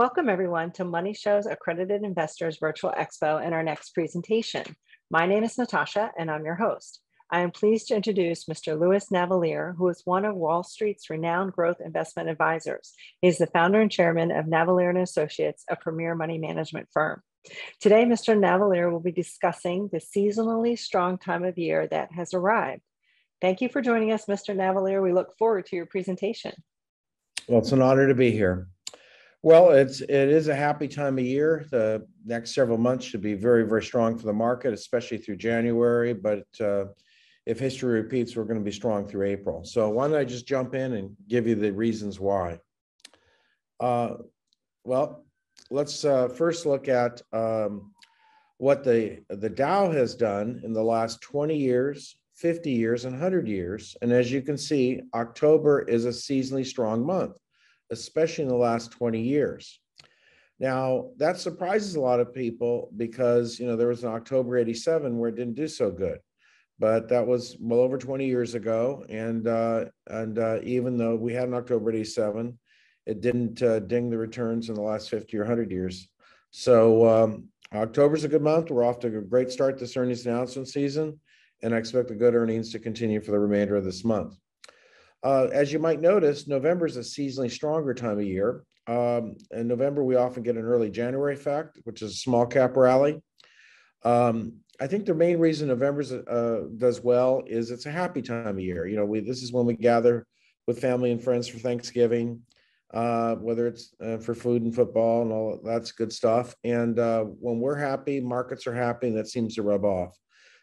Welcome everyone to MoneyShow's Accredited Investors Virtual Expo and our next presentation. My name is Natasha and I'm your host. I am pleased to introduce Mr. Louis Navellier, who is one of Wall Street's renowned growth investment advisors. He is the founder and chairman of Navellier and Associates, a premier money management firm. Today, Mr. Navellier will be discussing the seasonally strong time of year that has arrived. Thank you for joining us, Mr. Navellier. We look forward to your presentation. Well, it's an honor to be here. Well, it's it is a happy time of year. The next several months should be very, very strong for the market, especially through January. But uh, if history repeats, we're going to be strong through April. So why don't I just jump in and give you the reasons why? Uh, well, let's uh, first look at um, what the the Dow has done in the last 20 years, 50 years, and 100 years. And as you can see, October is a seasonally strong month, especially in the last 20 years. Now that surprises a lot of people because you know there was an October 87 where it didn't do so good but that was well over 20 years ago. And uh, and uh, even though we had an October 87, it didn't uh, ding the returns in the last 50 or 100 years. So um, October's a good month. We're off to a great start this earnings announcement season, and I expect the good earnings to continue for the remainder of this month. Uh, as you might notice, November is a seasonally stronger time of year. Um, in November, we often get an early January effect, which is a small cap rally. Um, I think the main reason November uh, does well is it's a happy time of year. You know, we this is when we gather with family and friends for Thanksgiving, uh, whether it's uh, for food and football and all that's good stuff. And uh, when we're happy, markets are happy, and that seems to rub off.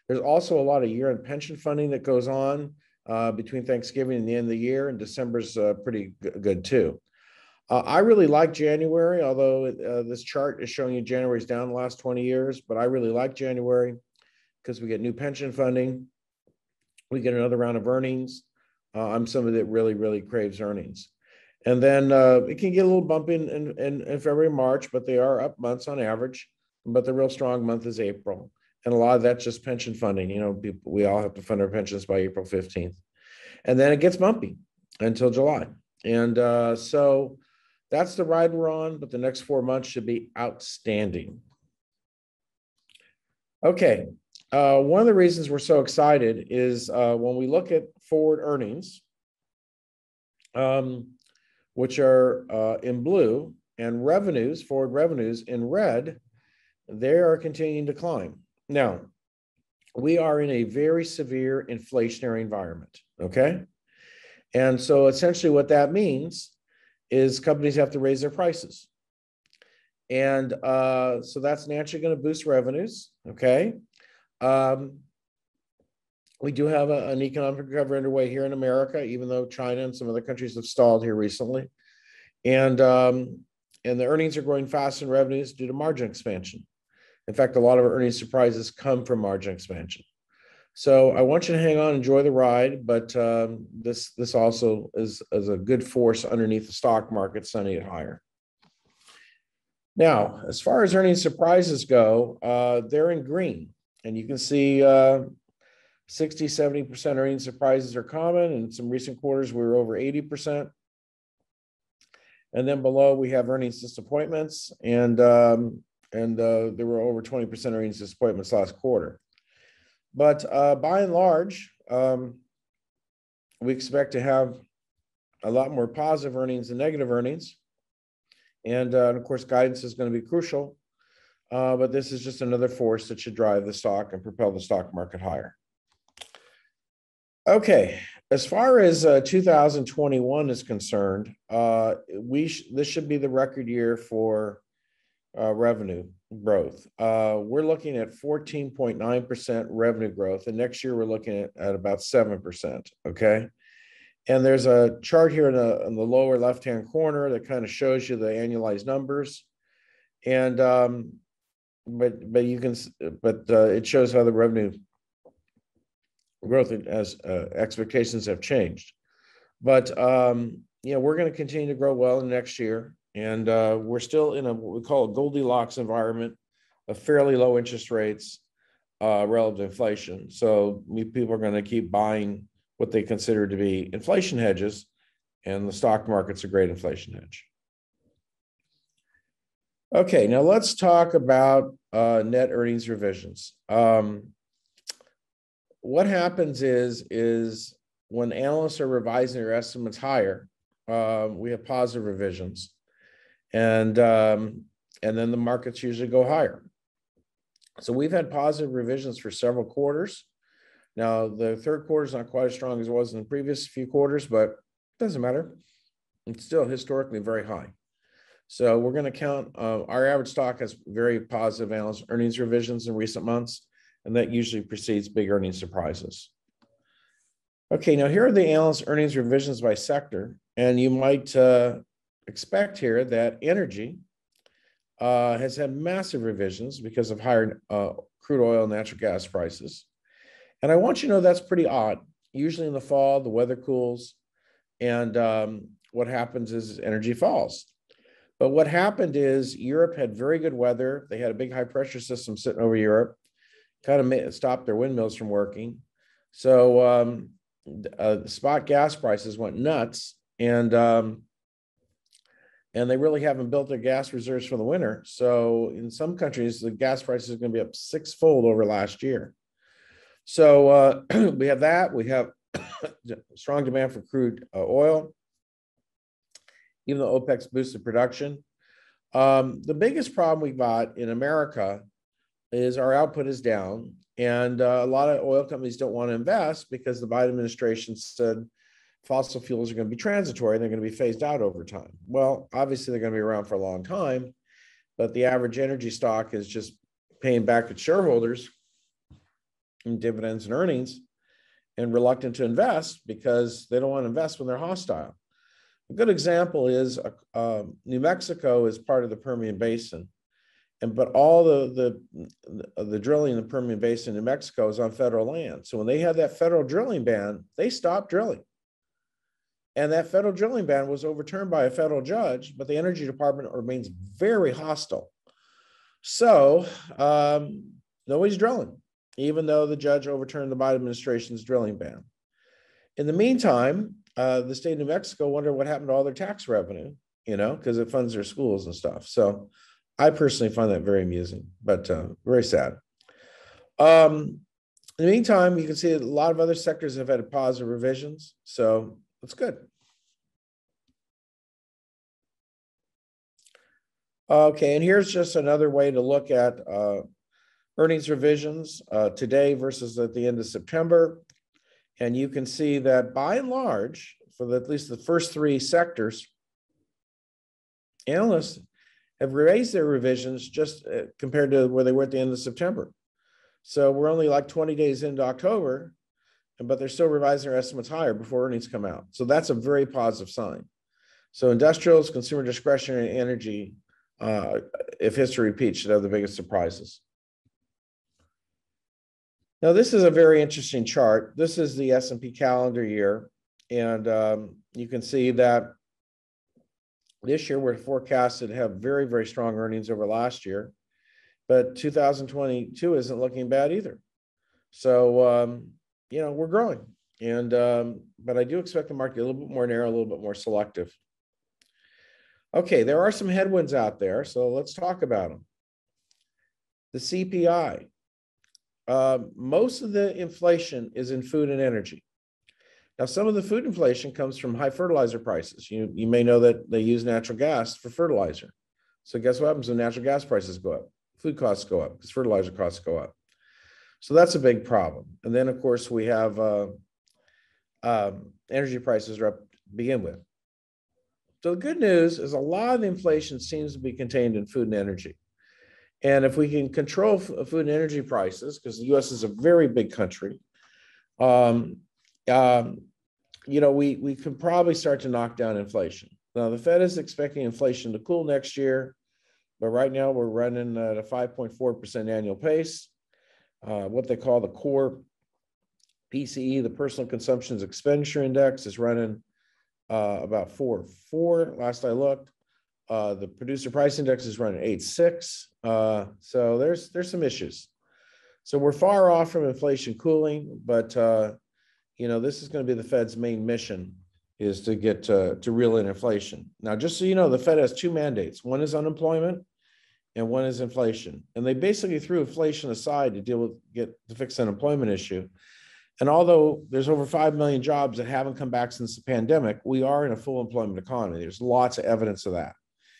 There's also a lot of year-end pension funding that goes on uh, between Thanksgiving and the end of the year, and December's uh, pretty good too. Uh, I really like January, although uh, this chart is showing you January's down the last 20 years, but I really like January because we get new pension funding. We get another round of earnings. Uh, I'm somebody that really, really craves earnings. And then uh, it can get a little bumpy in, in, in February, March, but they are up months on average. But the real strong month is April. And a lot of that's just pension funding. You know, people, we all have to fund our pensions by April 15th. And then it gets bumpy until July. And uh, so that's the ride we're on, but the next four months should be outstanding. Okay, uh, one of the reasons we're so excited is uh, when we look at forward earnings, um, which are uh, in blue, and revenues, forward revenues in red, they are continuing to climb. Now, we are in a very severe inflationary environment, okay? And so essentially what that means is companies have to raise their prices. And uh, so that's naturally going to boost revenues, okay? Um, we do have a, an economic recovery underway here in America, even though China and some other countries have stalled here recently. And um, and the earnings are growing fast in revenues due to margin expansion. In fact, a lot of our earnings surprises come from margin expansion. So I want you to hang on, enjoy the ride, but um, this this also is, is a good force underneath the stock market, sending it higher. Now, as far as earnings surprises go, uh, they're in green. And you can see uh, 60, 70% earnings surprises are common. In some recent quarters, we were over 80%. And then below, we have earnings disappointments. And, um, and uh, there were over 20% earnings disappointments last quarter. But uh, by and large, um, we expect to have a lot more positive earnings than negative earnings. And, uh, and of course, guidance is going to be crucial uh, but this is just another force that should drive the stock and propel the stock market higher. Okay, as far as uh, 2021 is concerned, uh, we sh this should be the record year for uh, revenue growth. Uh, we're looking at 14.9% revenue growth, and next year we're looking at, at about 7%. Okay. And there's a chart here in the, in the lower left hand corner that kind of shows you the annualized numbers. And um, but but you can but uh, it shows how the revenue growth as uh, expectations have changed but um you know we're going to continue to grow well in next year and uh, we're still in a what we call a goldilocks environment of fairly low interest rates uh, relative to inflation. So people are going to keep buying what they consider to be inflation hedges and the stock market's a great inflation hedge. Okay, now let's talk about uh, net earnings revisions. Um, what happens is is when analysts are revising their estimates higher, uh, we have positive revisions, and um, and then the markets usually go higher. So we've had positive revisions for several quarters. Now the third quarter is not quite as strong as it was in the previous few quarters, but it doesn't matter. It's still historically very high. So we're going to count uh, our average stock has very positive analyst earnings revisions in recent months, and that usually precedes big earnings surprises. Okay, now here are the analyst earnings revisions by sector, and you might uh, expect here that energy uh, has had massive revisions because of higher uh, crude oil and natural gas prices. And I want you to know that's pretty odd. Usually in the fall, the weather cools, and um, what happens is energy falls. But what happened is Europe had very good weather. They had a big high pressure system sitting over Europe, kind of stopped their windmills from working. So um, uh, spot gas prices went nuts, and um, and they really haven't built their gas reserves for the winter. So in some countries, the gas price is going to be up sixfold over last year. So uh, we have that. We have strong demand for crude uh, oil even though OPEC's boosted production. Um, the biggest problem we've got in America is our output is down, and uh, a lot of oil companies don't want to invest because the Biden administration said fossil fuels are going to be transitory and they're going to be phased out over time. Well, obviously they're going to be around for a long time, but the average energy stock is just paying back its shareholders in dividends and earnings and reluctant to invest because they don't want to invest when they're hostile. A good example is uh, um, New Mexico is part of the Permian Basin, and but all the the the drilling in the Permian Basin in New Mexico is on federal land. So when they had that federal drilling ban, they stopped drilling, and that federal drilling ban was overturned by a federal judge. But the Energy Department remains very hostile. So um, nobody's drilling, even though the judge overturned the Biden administration's drilling ban. In the meantime, uh, the state of New Mexico wonder what happened to all their tax revenue, you know, because it funds their schools and stuff. So I personally find that very amusing, but uh, very sad. Um, in the meantime, you can see a lot of other sectors have had positive revisions. So that's good. Okay, and here's just another way to look at uh, earnings revisions uh, today versus at the end of September. And you can see that by and large, for the, at least the first three sectors, analysts have raised their revisions just uh, compared to where they were at the end of September. So we're only like 20 days into October, but they're still revising their estimates higher before earnings come out. So that's a very positive sign. So industrials, consumer discretionary energy, uh, if history repeats, should have the biggest surprises. Now, this is a very interesting chart. This is the S&P calendar year. And um, you can see that this year we're forecasted to have very, very strong earnings over last year. But 2022 isn't looking bad either. So, um, you know, we're growing. And, um, but I do expect the market a little bit more narrow, a little bit more selective. Okay, there are some headwinds out there. So let's talk about them. The CPI, uh, most of the inflation is in food and energy. Now, some of the food inflation comes from high fertilizer prices. You, you may know that they use natural gas for fertilizer. So, guess what happens when natural gas prices go up? Food costs go up because fertilizer costs go up. So, that's a big problem. And then, of course, we have uh, um, energy prices are up to begin with. So, the good news is a lot of the inflation seems to be contained in food and energy. And if we can control food and energy prices, because the US is a very big country, um, um, you know, we, we can probably start to knock down inflation. Now, the Fed is expecting inflation to cool next year, but right now we're running at a 5.4% annual pace. Uh, what they call the core PCE, the personal consumptions expenditure index, is running uh, about four four. Last I looked, uh, the producer price index is running eight six. Uh, so there's there's some issues. So we're far off from inflation cooling, but uh, you know this is going to be the Fed's main mission is to get to, to real inflation. Now, just so you know, the Fed has two mandates. One is unemployment, and one is inflation. And they basically threw inflation aside to deal with get to fix the unemployment issue. And although there's over 5 million jobs that haven't come back since the pandemic, we are in a full employment economy. There's lots of evidence of that.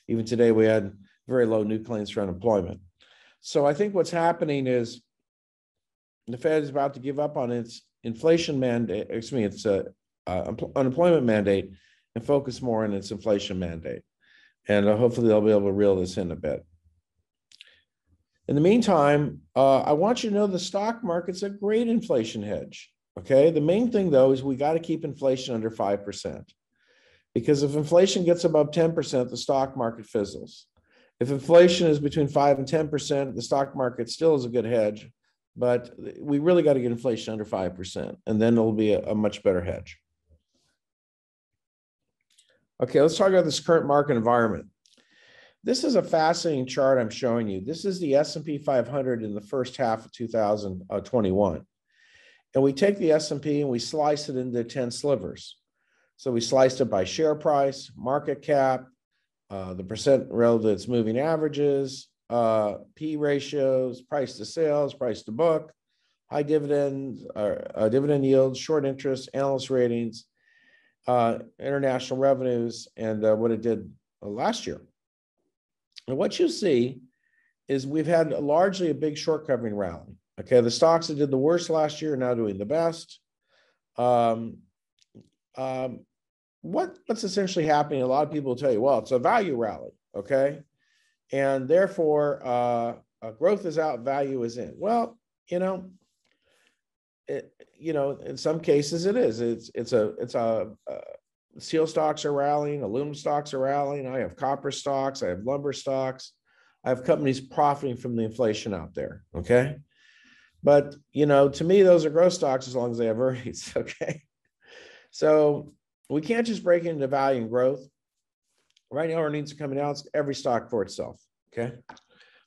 Even today, we had very low new claims for unemployment. So I think what's happening is the Fed is about to give up on its inflation mandate, excuse me, its uh, uh, unemployment mandate and focus more on its inflation mandate. And uh, hopefully they'll be able to reel this in a bit. In the meantime, uh, I want you to know the stock market's a great inflation hedge. Okay. The main thing, though, is we got to keep inflation under 5%. Because if inflation gets above 10%, the stock market fizzles. If inflation is between 5 and 10%, the stock market still is a good hedge, but we really got to get inflation under 5%, and then it'll be a, a much better hedge. Okay, let's talk about this current market environment. This is a fascinating chart I'm showing you. This is the S&P 500 in the first half of 2021. And we take the S&P and we slice it into 10 slivers. So we sliced it by share price, market cap, uh, the percent relative to its moving averages, uh, P ratios, price to sales, price to book, high dividends, uh, dividend yields, short interest, analyst ratings, uh, international revenues, and uh, what it did last year. And what you see is we've had largely a big short covering rally. Okay, the stocks that did the worst last year are now doing the best. Um, um, what, what's essentially happening? A lot of people tell you, well, it's a value rally, okay, and therefore uh, uh, growth is out, value is in. Well, you know, it, you know, in some cases it is. It's it's a it's a uh, steel stocks are rallying, aluminum stocks are rallying. I have copper stocks, I have lumber stocks, I have companies profiting from the inflation out there. Okay. But you know, to me, those are growth stocks as long as they have earnings. Okay. So we can't just break into value and growth. Right now, earnings are coming out, it's every stock for itself. Okay.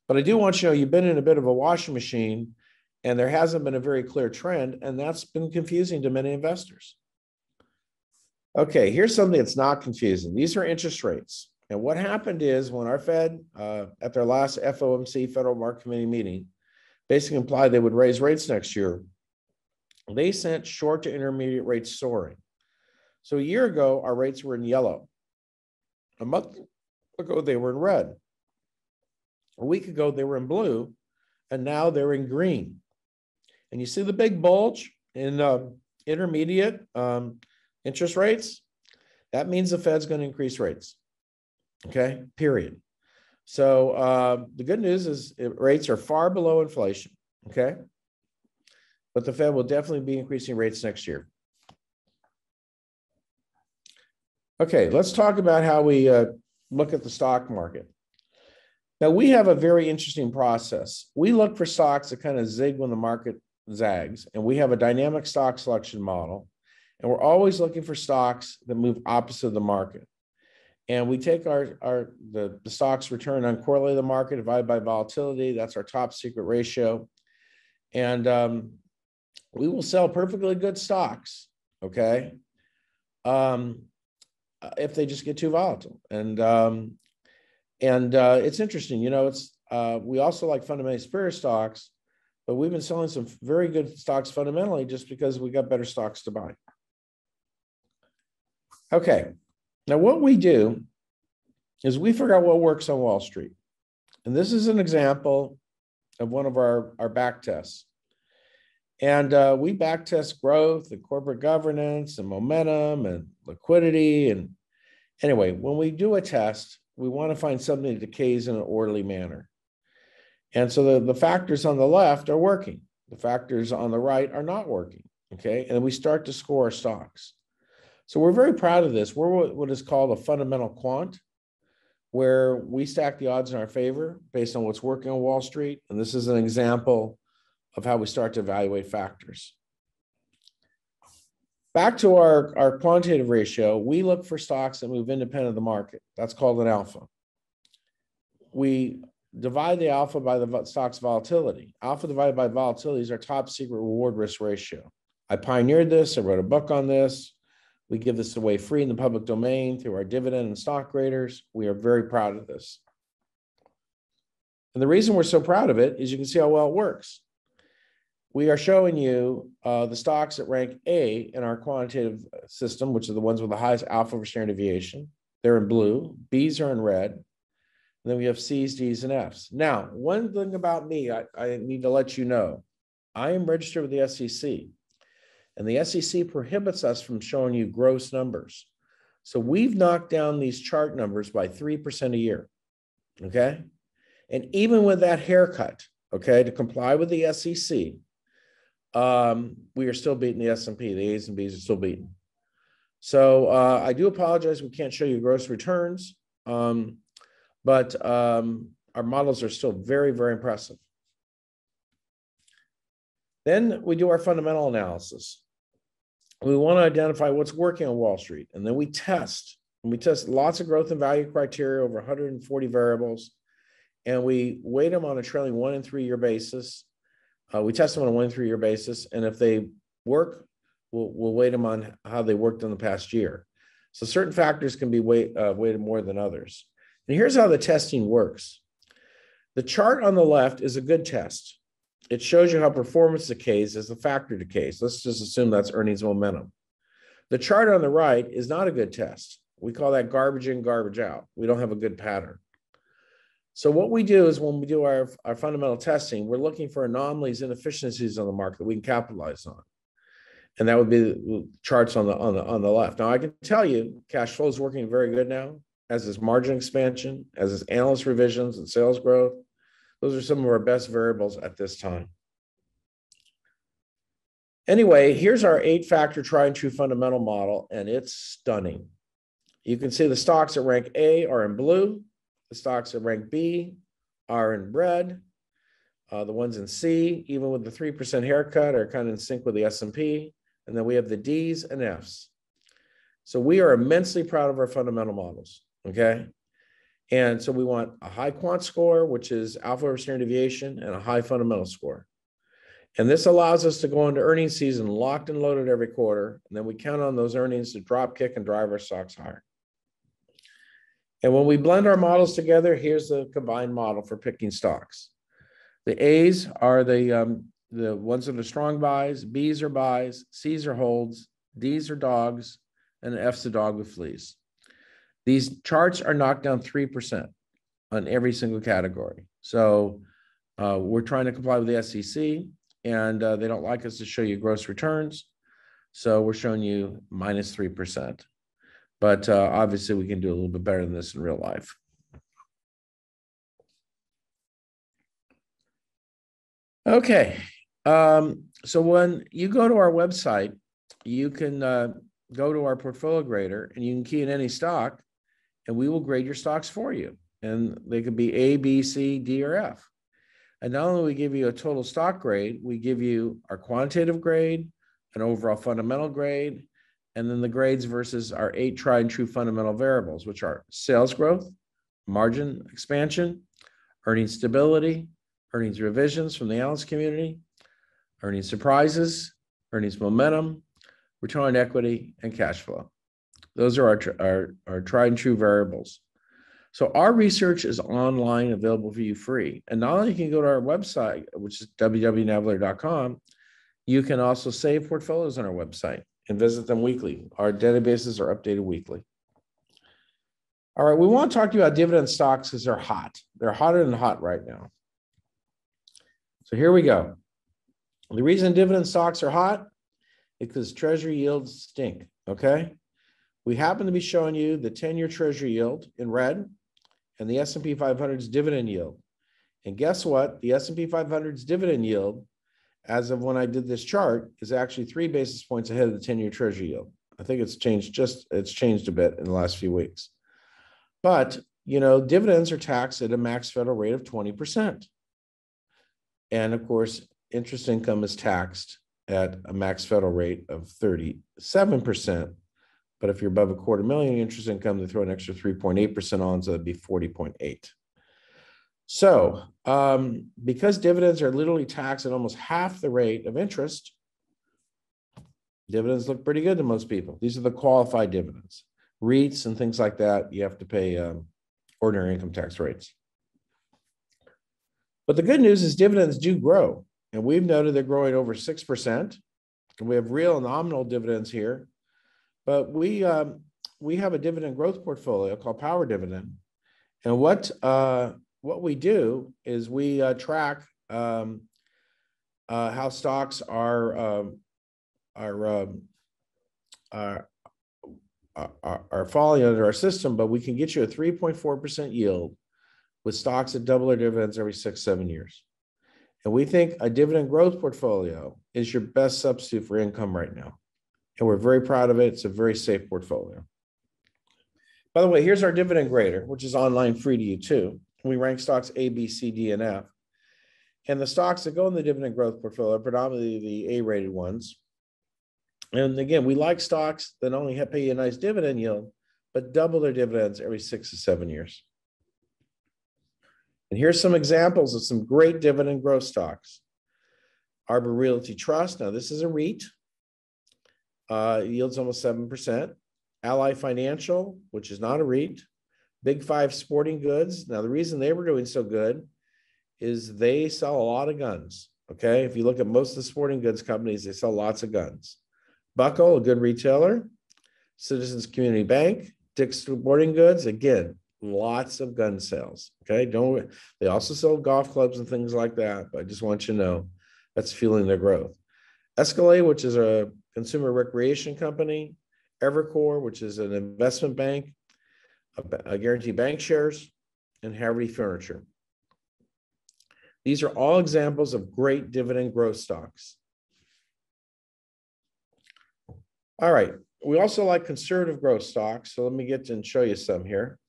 But I do want you to know you've been in a bit of a washing machine and there hasn't been a very clear trend, and that's been confusing to many investors. Okay, here's something that's not confusing. These are interest rates. And what happened is when our Fed, uh, at their last FOMC Federal Market Committee meeting, basically implied they would raise rates next year, they sent short to intermediate rates soaring. So a year ago, our rates were in yellow. A month ago, they were in red. A week ago, they were in blue. And now they're in green. And you see the big bulge in uh, intermediate um, interest rates, that means the Fed's going to increase rates. Okay, period. So uh, the good news is rates are far below inflation. Okay, but the Fed will definitely be increasing rates next year. Okay, let's talk about how we uh, look at the stock market. Now, we have a very interesting process. We look for stocks that kind of zig when the market zags, and we have a dynamic stock selection model. And we're always looking for stocks that move opposite of the market. And we take our, our the, the stocks return on correlated market divided by volatility. That's our top secret ratio. And um, we will sell perfectly good stocks, okay? Um, if they just get too volatile. And um, and uh, it's interesting, you know, it's uh, we also like fundamentally superior stocks, but we've been selling some very good stocks fundamentally just because we got better stocks to buy. Okay. Now, what we do is we figure out what works on Wall Street. And this is an example of one of our, our back tests. And uh, we back test growth and corporate governance and momentum and liquidity. And anyway, when we do a test, we want to find something that decays in an orderly manner. And so the, the factors on the left are working. The factors on the right are not working. Okay. And we start to score stocks. So we're very proud of this. We're what is called a fundamental quant, where we stack the odds in our favor based on what's working on Wall Street. And this is an example of how we start to evaluate factors. Back to our, our quantitative ratio, we look for stocks that move independent of the market. That's called an alpha. We divide the alpha by the stock's volatility. Alpha divided by volatility is our top secret reward risk ratio. I pioneered this, I wrote a book on this. We give this away free in the public domain through our dividend and stock graders. We are very proud of this. And the reason we're so proud of it is you can see how well it works. We are showing you uh, the stocks that rank A in our quantitative system, which are the ones with the highest alpha over standard deviation. They're in blue, B's are in red. And then we have C's, D's, and F's. Now, one thing about me, I, I need to let you know I am registered with the SEC, and the SEC prohibits us from showing you gross numbers. So we've knocked down these chart numbers by 3% a year. Okay. And even with that haircut, okay, to comply with the SEC, um, we are still beating the S&P. The A's and B's are still beating. So uh, I do apologize. We can't show you gross returns, um, but um, our models are still very, very impressive. Then we do our fundamental analysis. We want to identify what's working on Wall Street, and then we test. And we test lots of growth and value criteria over 140 variables, and we weight them on a trailing one and three year basis. Uh, we test them on a one and three year basis, and if they work, we'll, we'll weight them on how they worked in the past year. So certain factors can be weight, uh, weighted more than others. And here's how the testing works. The chart on the left is a good test it shows you how performance decays as the factor decays. Let's just assume that's earnings momentum. The chart on the right is not a good test. We call that garbage in, garbage out. We don't have a good pattern. So what we do is when we do our, our fundamental testing, we're looking for anomalies, inefficiencies on the market that we can capitalize on. And that would be the charts on the on the on the left. Now I can tell you cash flow is working very good now, as is margin expansion, as is analyst revisions and sales growth. Those are some of our best variables at this time. Anyway, here's our eight factor try and true fundamental model, and it's stunning. You can see the stocks that rank A are in blue, the stocks that rank B are in red, uh, the ones in C, even with the 3% haircut, are kind of in sync with the S&P, and then we have the D's and F's. So we are immensely proud of our fundamental models, okay? And so we want a high quant score, which is alpha over standard deviation, and a high fundamental score. And this allows us to go into earnings season locked and loaded every quarter. And then we count on those earnings to drop kick and drive our stocks higher. And when we blend our models together, here's the combined model for picking stocks. The A's are the, um, the ones that are strong buys, B's are buys, C's are holds, D's are dogs, and F's a dog with fleas. These charts are knocked down 3% on every single category. So uh, we're trying to comply with the SEC, and uh, they don't like us to show you gross returns. So we're showing you minus 3%. But uh, obviously, we can do a little bit better than this in real life. Okay. Um, so when you go to our website, you can uh, go to our portfolio grader and you can key in any stock and we will grade your stocks for you. And they could be A, B, C, D, or F. And not only we give you a total stock grade, we give you our quantitative grade, an overall fundamental grade, and then the grades versus our eight tried and true fundamental variables, which are sales growth, margin expansion, earnings stability, earnings revisions from the analyst community, earnings surprises, earnings momentum, return on equity, and cash flow. Those are our, our, our tried and true variables. So our research is online, available for you free. And not only can you go to our website, which is www.navellier.com, you can also save portfolios on our website and visit them weekly. Our databases are updated weekly. All right, we want to talk to you about dividend stocks because they're hot. They're hotter than hot right now. So here we go. The reason dividend stocks are hot is because treasury yields stink. Okay we happen to be showing you the 10-year treasury yield in red and the S&P 500's dividend yield. And guess what? The S&P 500's dividend yield, as of when I did this chart, is actually three basis points ahead of the 10-year treasury yield. I think it's changed just, it's changed a bit in the last few weeks. But, you know, dividends are taxed at a max federal rate of 20%. And of course, interest income is taxed at a max federal rate of 37%. But if you're above a quarter million interest income, they throw an extra 3.8% on, so that'd be 40.8. So um, because dividends are literally taxed at almost half the rate of interest, dividends look pretty good to most people. These are the qualified dividends. REITs and things like that, you have to pay um, ordinary income tax rates. But the good news is dividends do grow. And we've noted they're growing over 6%. And we have real nominal dividends here. But we, um, we have a dividend growth portfolio called Power Dividend. And what, uh, what we do is we uh, track um, uh, how stocks are, um, are, um, are, are, are falling under our system, but we can get you a 3.4% yield with stocks that double their dividends every six, seven years. And we think a dividend growth portfolio is your best substitute for income right now. And we're very proud of it. It's a very safe portfolio. By the way, here's our dividend grader, which is online free to you too. We rank stocks A, B, C, D, and F. And the stocks that go in the dividend growth portfolio are predominantly the A rated ones. And again, we like stocks that only pay you a nice dividend yield, but double their dividends every six to seven years. And here's some examples of some great dividend growth stocks. Arbor Realty Trust. Now, this is a REIT. Uh, yields almost 7%. Ally Financial, which is not a REIT. Big Five Sporting Goods. Now, the reason they were doing so good is they sell a lot of guns. Okay. If you look at most of the sporting goods companies, they sell lots of guns. Buckle, a good retailer. Citizens Community Bank, Dick's Sporting Goods, again, lots of gun sales. Okay. Don't, they also sell golf clubs and things like that. But I just want you to know that's fueling their growth. Escalade, which is a consumer recreation company. Evercore, which is an investment bank. A, Guaranty Bancshares and Haverty Furniture. These are all examples of great dividend growth stocks. All right. We also like conservative growth stocks. So let me get and show you some here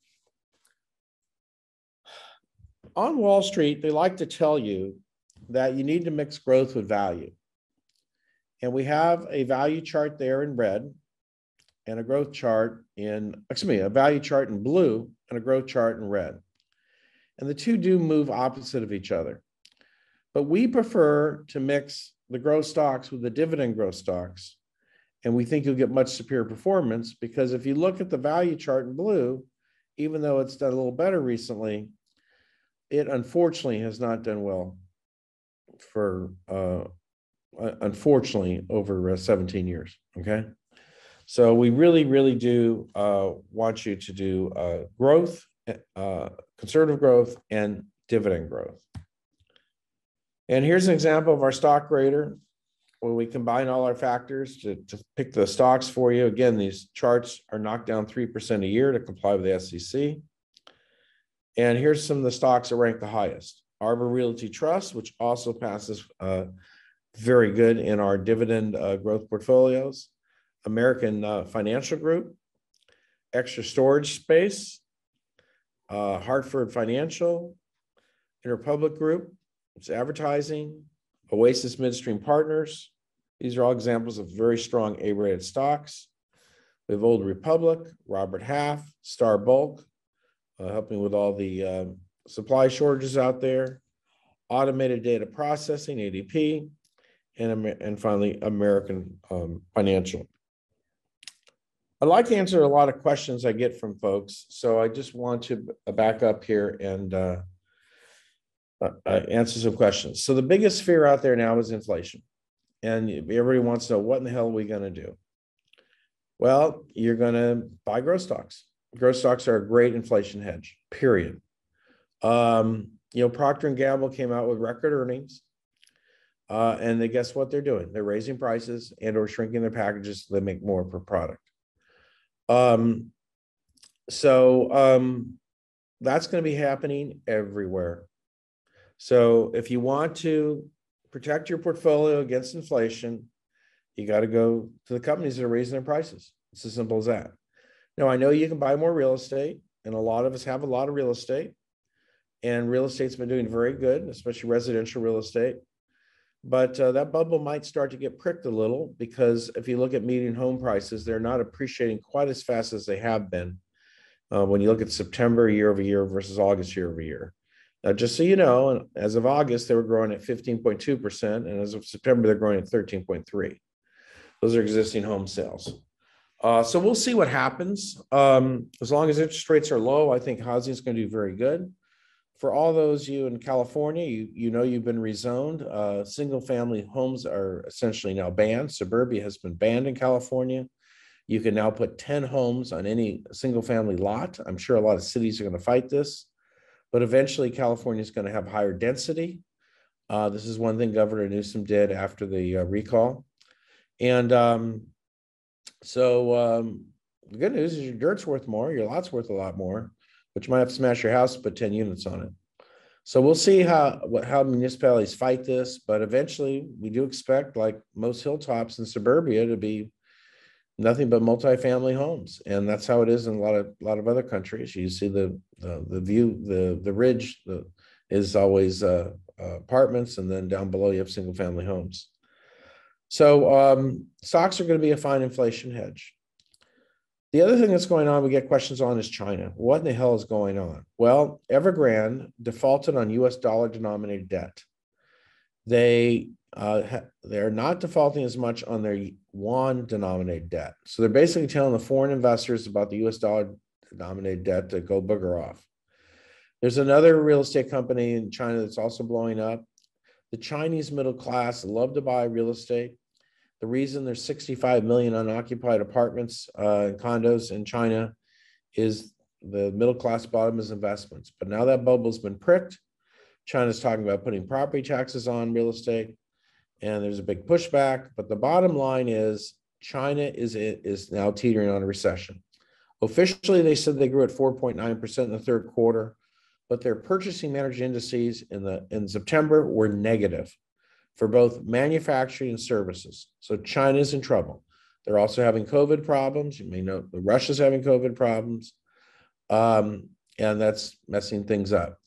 on Wall Street, they like to tell you that you need to mix growth with value. And we have a value chart there in red and a growth chart in, excuse me, a value chart in blue and a growth chart in red. And the two do move opposite of each other. But we prefer to mix the growth stocks with the dividend growth stocks. And we think you'll get much superior performance because if you look at the value chart in blue, even though it's done a little better recently, it unfortunately has not done well for uh, unfortunately over uh, 17 years okay? So we really really do uh, want you to do uh, growth uh, conservative growth and dividend growth. And here's an example of our stock grader where we combine all our factors to, to pick the stocks for you. Again these charts are knocked down 3% a year to comply with the SEC and here's some of the stocks that rank the highest. Arbor Realty Trust, which also passes uh, very good in our dividend uh, growth portfolios. American uh, Financial Group, Extra Storage Space, uh, Hartford Financial, Interpublic Group, it's advertising, Oasis Midstream Partners. These are all examples of very strong A-rated stocks. We have Old Republic, Robert Half, Star Bulk, uh, helping with all the uh, supply shortages out there, automated data processing, ADP, and, and finally, American um, Financial. I'd like to answer a lot of questions I get from folks, so I just want to back up here and uh, uh, uh, answer some questions. So the biggest fear out there now is inflation. And everybody wants to know what in the hell are we going to do? Well, you're going to buy growth stocks growth stocks are a great inflation hedge, period. Um, you know, Procter and Gamble came out with record earnings. Uh, and they guess what they're doing? They're raising prices and or shrinking their packages so they make more per product. Um, so um, that's going to be happening everywhere. So if you want to protect your portfolio against inflation, you got to go to the companies that are raising their prices. It's as simple as that. Now, I know you can buy more real estate, and a lot of us have a lot of real estate, and real estate's been doing very good, especially residential real estate. But uh, that bubble might start to get pricked a little because if you look at median home prices, they're not appreciating quite as fast as they have been. Uh, when you look at September year over year versus August year over year. Now, just so you know, as of August, they were growing at 15.2%, and as of September, they're growing at 13.3. Those are existing home sales. Uh, so we'll see what happens. Um, as long as interest rates are low, I think housing is going to do very good. For all those you in California, you, you know you've been rezoned. Uh, single family homes are essentially now banned. Suburbia has been banned in California. You can now put 10 homes on any single family lot. I'm sure a lot of cities are going to fight this, but eventually California is going to have higher density. Uh, this is one thing Governor Newsom did after the uh, recall. And um, so um, the good news is your dirt's worth more, your lot's worth a lot more, but you might have to smash your house, put 10 units on it. So we'll see how what how municipalities fight this, but eventually we do expect, like most hilltops in suburbia, to be nothing but multifamily homes, and that's how it is in a lot of a lot of other countries. You see the the, the view, the the ridge the, is always uh, uh, apartments, and then down below you have single family homes. So um, stocks are going to be a fine inflation hedge. The other thing that's going on, we get questions on, is China. What in the hell is going on? Well, Evergrande defaulted on US dollar denominated debt. They uh, they're not defaulting as much on their yuan denominated debt. So they're basically telling the foreign investors about the US dollar denominated debt to go booger off. There's another real estate company in China that's also blowing up. The Chinese middle class love to buy real estate. The reason there's 65 million unoccupied apartments uh, and condos in China is the middle class bottom is investments. But now that bubble's been pricked, China's talking about putting property taxes on real estate, and there's a big pushback. But the bottom line is China is is now teetering on a recession. Officially, they said they grew at 4.9% in the third quarter, but their purchasing manager indices in the in September were negative for both manufacturing and services. So China's in trouble. They're also having COVID problems. You may know the Russia's having COVID problems, um, and that's messing things up.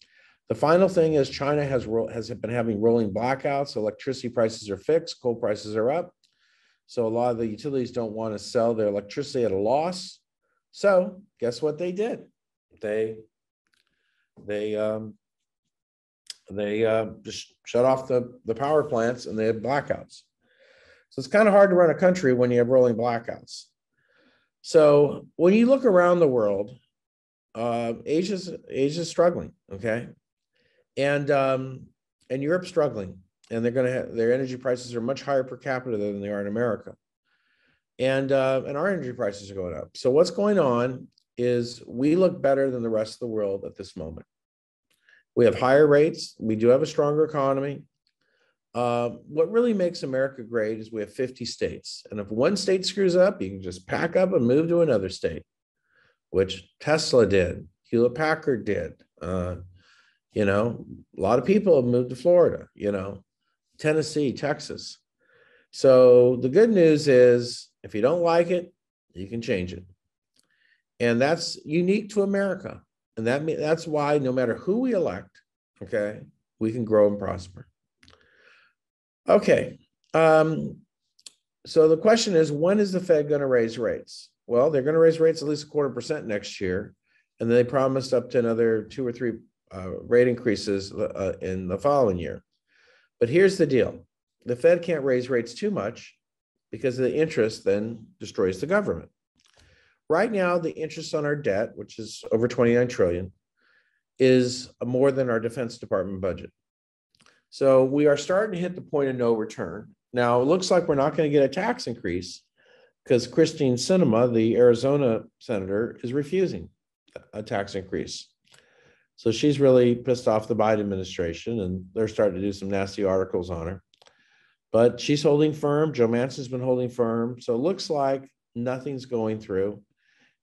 The final thing is China has has been having rolling blackouts. Electricity prices are fixed, coal prices are up. So a lot of the utilities don't want to sell their electricity at a loss. So guess what they did? They they um, they uh, just shut off the, the power plants and they had blackouts. So it's kind of hard to run a country when you have rolling blackouts. So when you look around the world, uh, Asia's Asia's struggling, okay, and um, and Europe's struggling, and they're going to their energy prices are much higher per capita than they are in America, and uh, and our energy prices are going up. So what's going on is we look better than the rest of the world at this moment. We have higher rates. We do have a stronger economy. Uh, what really makes America great is we have 50 states. And if one state screws up, you can just pack up and move to another state, which Tesla did, Hewlett Packard did. Uh, you know, a lot of people have moved to Florida, you know, Tennessee, Texas. So the good news is if you don't like it, you can change it. And that's unique to America. And that means that's why no matter who we elect, okay, we can grow and prosper. Okay. Um, so the question is, when is the Fed going to raise rates? Well, they're going to raise rates at least a quarter percent next year, and then they promised up to another two or three uh, rate increases uh, in the following year. But here's the deal: the Fed can't raise rates too much because the interest then destroys the government. Right now, the interest on our debt, which is over 29 trillion, is more than our Defense Department budget. So we are starting to hit the point of no return. Now, it looks like we're not going to get a tax increase because Kyrsten Sinema, the Arizona senator, is refusing a tax increase. So she's really pissed off the Biden administration, and they're starting to do some nasty articles on her. But she's holding firm. Joe Manchin's been holding firm. So it looks like nothing's going through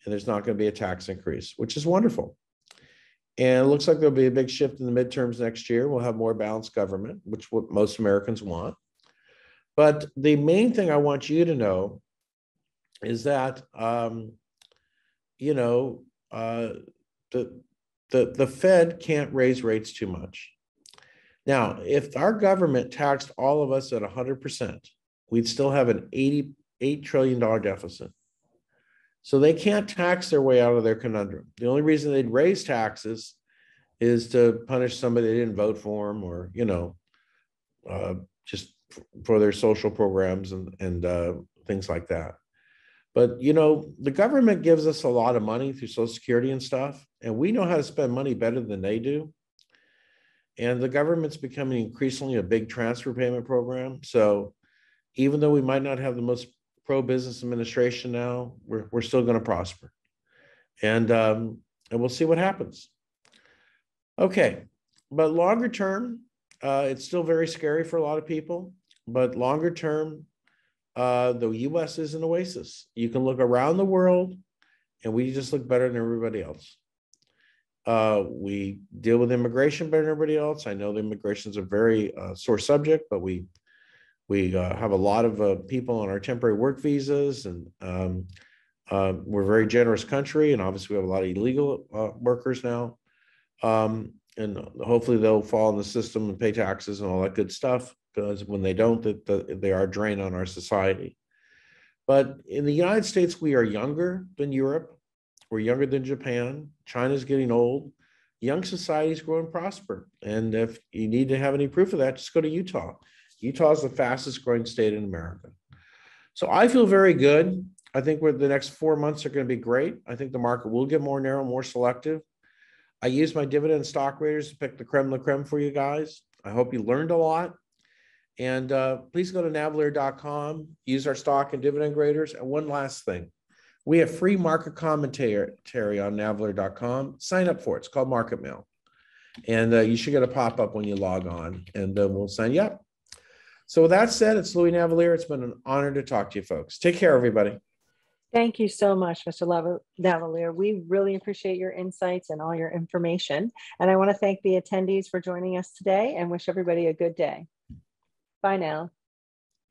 and there's not going to be a tax increase, which is wonderful. And it looks like there'll be a big shift in the midterms next year. We'll have more balanced government, which what most Americans want. But the main thing I want you to know is that, um, you know, uh, the, the, the Fed can't raise rates too much. Now, if our government taxed all of us at 100%, we'd still have an $88 trillion deficit. So they can't tax their way out of their conundrum. The only reason they'd raise taxes is to punish somebody they didn't vote for them or, you know, uh, just for their social programs and, and uh, things like that. But, you know, the government gives us a lot of money through Social Security and stuff, and we know how to spend money better than they do. And the government's becoming increasingly a big transfer payment program. So even though we might not have the most pro-business administration now, we're, we're still going to prosper. And, um, and we'll see what happens. Okay, but longer term, uh, it's still very scary for a lot of people. But longer term, uh, the U.S. is an oasis. You can look around the world, and we just look better than everybody else. Uh, we deal with immigration better than everybody else. I know the immigration is a very uh, sore subject, but we we uh, have a lot of uh, people on our temporary work visas, and um, uh, we're a very generous country. And obviously, we have a lot of illegal uh, workers now. Um, and hopefully, they'll fall in the system and pay taxes and all that good stuff. Because when they don't, that the, they are a drain on our society. But in the United States, we are younger than Europe. We're younger than Japan. China's getting old. Young societies grow and prosper. And if you need to have any proof of that, just go to Utah. Utah is the fastest growing state in America. So I feel very good. I think we're, the next four months are going to be great. I think the market will get more narrow, more selective. I use my dividend stock raters to pick the creme de la creme for you guys. I hope you learned a lot. And uh, please go to navellier.com, use our stock and dividend graders. And one last thing we have free market commentary on navellier.com. Sign up for it. It's called Market Mail. And uh, you should get a pop up when you log on, and uh, we'll sign you up. So, with that said, it's Louis Navellier. It's been an honor to talk to you folks. Take care, everybody. Thank you so much, Mr. Navellier. We really appreciate your insights and all your information. And I want to thank the attendees for joining us today and wish everybody a good day. Bye now.